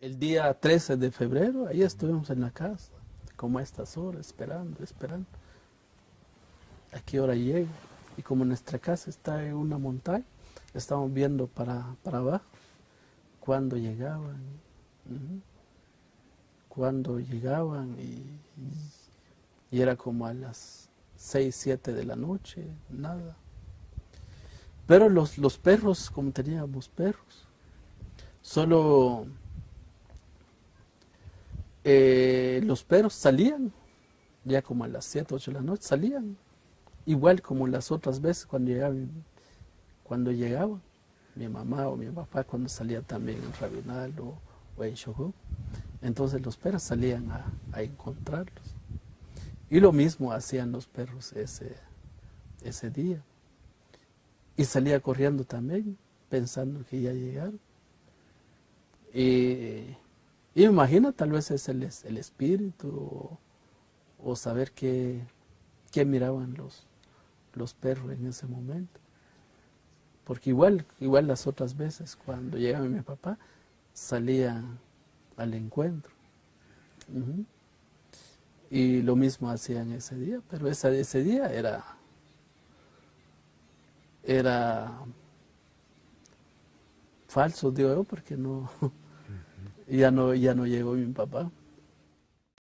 El día 13 de febrero, ahí estuvimos en la casa, como a estas horas, esperando, esperando. ¿A qué hora llega? Y como nuestra casa está en una montaña, estamos viendo para, para abajo, cuando llegaban, cuando llegaban y, y, era como a las 6, 7 de la noche, nada. Pero los, los perros, como teníamos perros, solo eh, los perros salían, ya como a las 7, 8 de la noche, salían, igual como las otras veces cuando llegaban, cuando llegaba mi mamá o mi papá, cuando salía también en Rabinal o, en Shogun. Entonces los perros salían a, a, encontrarlos. Y lo mismo hacían los perros ese, ese día. Y salía corriendo también, pensando que ya llegaron. Y y me imagino, tal vez es el, el espíritu o, saber qué, qué miraban los, los perros en ese momento. Porque igual, igual las otras veces, cuando llegaba mi papá, salía al encuentro. Y lo mismo hacían ese día, pero ese, ese día era, era falso, digo yo, porque no, ya no, ya no llegó mi papá.